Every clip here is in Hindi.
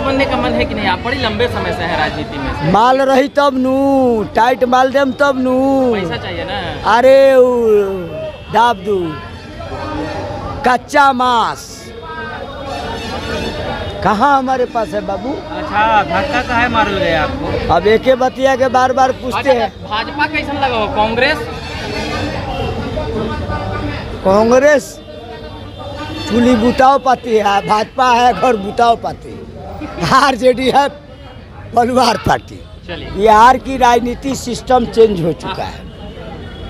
विधायक बनने का मन है कि नहीं? आप बड़ी लंबे समय से हैं राजनीति में से। माल रही तब नू टाइट माल देम तब नू। पैसा चाहिए ना। अरे दाब दू। कच्चा मांस। कहाँ हमारे पास है बाबू? अच्छा धक्का का है मारल गए आपको? अब एक बतिया के बार बार पूछते हैं। भाजपा कैसन लगा कांग्रेस? कांग्रेस? चूली बुताओ पाती है भाजपा है घर बुताओ पाती आरजेडी है परिवार पार्टी बिहार की राजनीति सिस्टम चेंज हो चुका है।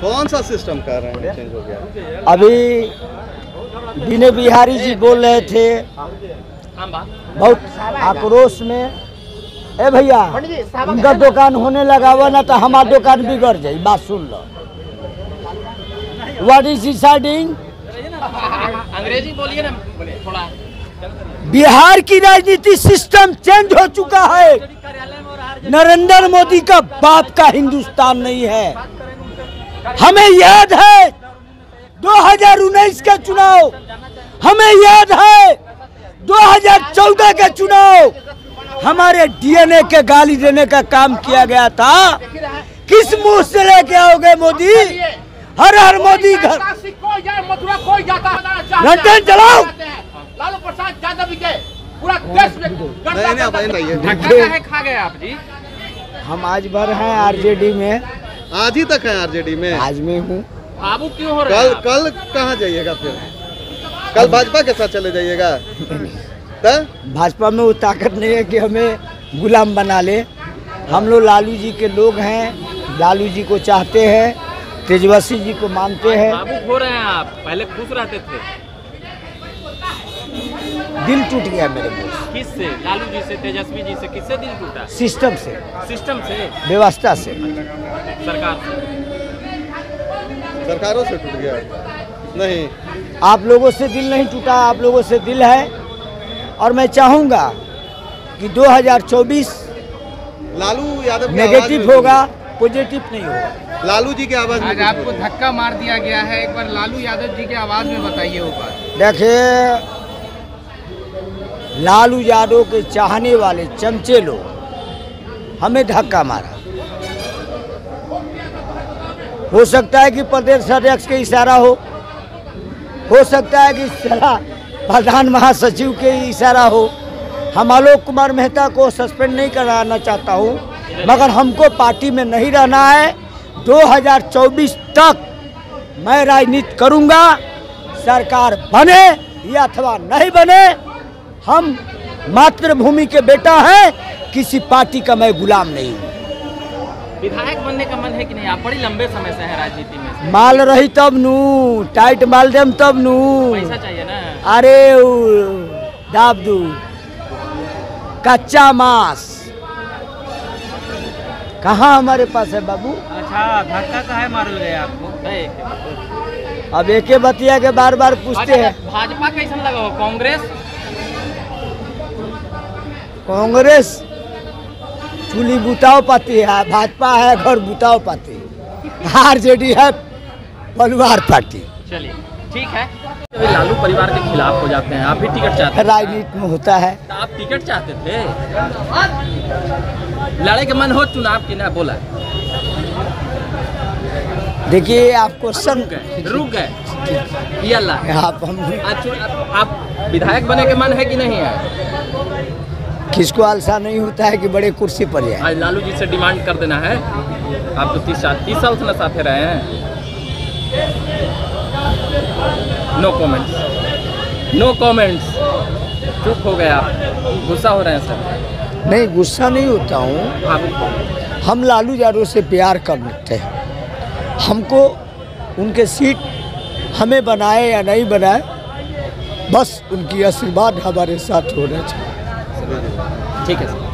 कौन सा सिस्टम कर रहे हैं चेंज हो गया? अभी विनय बिहारी जी बोल रहे थे बहुत आक्रोश में ए भैया उनका दुकान होने लगा हुआ ना तो हमारा दुकान बिगड़ जाई बात सुन लो। व्हाट इज़ डिसाइडिंग अंग्रेज़ी बोलिए ना थोड़ा बिहार की राजनीति सिस्टम चेंज हो चुका है। नरेंद्र मोदी का बाप का हिंदुस्तान नहीं है। हमें याद है 2019 का चुनाव। हमें याद है 2014 का चुनाव। हमारे डीएनए के गाली देने का काम किया गया था। किस मुँह से लेके आओगे मोदी? हर हर मोदी घर। जाता लंदन चलाओ। लालू प्रसाद यादव के पूरा देश में धक्का है खा गए आप जी। हम आज भर हैं आरजेडी में। आज ही तक है आरजेडी में। आज में हूँ। बाबू क्यों हो रहे कल कल कहाँ जाइएगा फिर? कल भाजपा के साथ चले जाइएगा। तो भाजपा में वो ताकत नहीं है कि हमें गुलाम बना ले। हम लोग लालू जी के लोग हैं लालू जी को चाहते हैं तेजस्वी जी को मानते हैं। बाबू खो रहे हैं आप पहले खुश रहते थे। दिल टूट गया मेरे से। किससे? लालू जी से तेजस्वी जी से किससे दिल टूटा? सिस्टम से। सिस्टम से? व्यवस्था से। सरकार से। सरकारों से टूट गया। नहीं। आप लोगों से दिल नहीं टूटा आप लोगों से दिल है। और मैं चाहूँगा कि 2024 लालू यादव की नेगेटिव होगा पॉजिटिव नहीं होगा। लालू जी की आवाज़ में आज आपको धक्का मार दिया गया है। एक बार लालू यादव जी के आवाज़ में बताइए वो बात। देखिए लालू यादव के चाहने वाले चमचे लोग हमें धक्का मारा। हो सकता है कि प्रदेश अध्यक्ष के इशारा हो। हो सकता है कि साला प्रधान महासचिव के इशारा हो। हम आलोक कुमार मेहता को सस्पेंड नहीं कराना चाहता हूँ, मगर हमको पार्टी में नहीं रहना है। 2024 तक मैं राजनीति करूँगा, सरकार बने या अथवा नहीं बने। हम मातृभूमि के बेटा हैं किसी पार्टी का मैं गुलाम नहीं हूँ। विधायक बनने का मन है कि नहीं? आप बड़ी लंबे समय से हैं राजनीति में। से। माल रही तब नू टाइट माल देम तब नू। पैसा चाहिए ना। अरे दाब दू। कच्चा मांस। कहाँ हमारे पास है बाबू? अच्छा धक्का का है मारल गए आपको? अब एक बतिया के बार बार पूछते हैं। भाजपा कैसन लगा कांग्रेस? कांग्रेस चूली बुताओ पाती है भाजपा है घर बुताओ पाती आरजेडी है परिवार पार्टी। चलिए ठीक है। लालू परिवार के खिलाफ हो जाते हैं आप भी टिकट चाहते हैं राजनीति में होता है। तो आप टिकट चाहते थे? लड़े के मन हो चुनाव की ना बोला। देखिए आप क्वेश्चन रुक गए ये आप हम आप विधायक बने के मन है कि नहीं है? किसको आलसा नहीं होता है कि बड़े कुर्सी पर जाए। आज लालू जी से डिमांड कर देना है। आप तो तीस साल तीस साल से साथे रहे हैं। नो कमेंट्स नो कमेंट्स चुप हो गया गुस्सा हो रहे हैं सर। नहीं गुस्सा नहीं होता हूँ। हम लालू यादव से प्यार करते हैं। हमको उनके सीट हमें बनाए या नहीं बनाए बस उनकी आशीर्वाद हमारे साथ होना चाहिए। ठीक है सर।